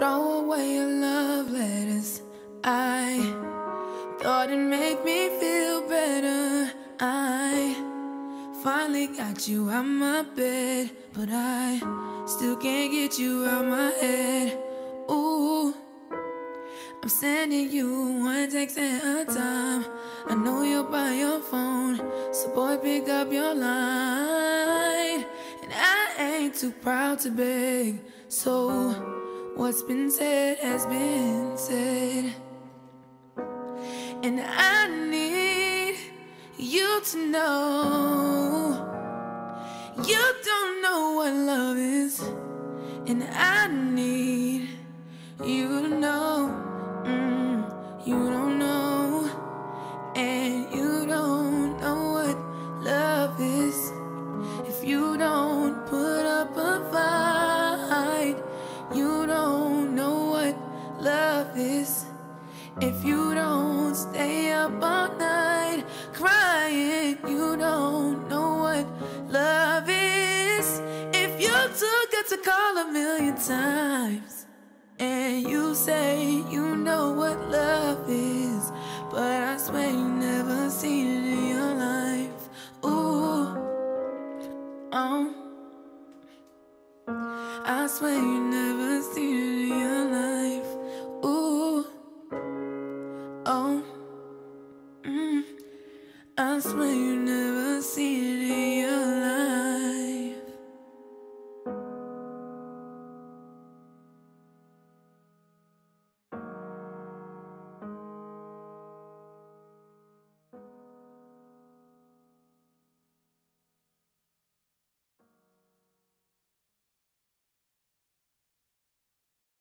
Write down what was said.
throw away your love letters. I thought it'd make me feel better. I finally got you out my bed, but I still can't get you out of my head. Ooh, I'm sending you one text at a time. I know you're by your phone, so boy, pick up your line. And I ain't too proud to beg, so what's been said has been said. And I need you to know you don't know what love is. And I need you to know love is. If you don't stay up all night crying, you don't know what love is. If you took it to call a million times and you say you know what love is, but I swear you never seen it in your life. Ooh, um, I swear you never seen it. I swear you never see it.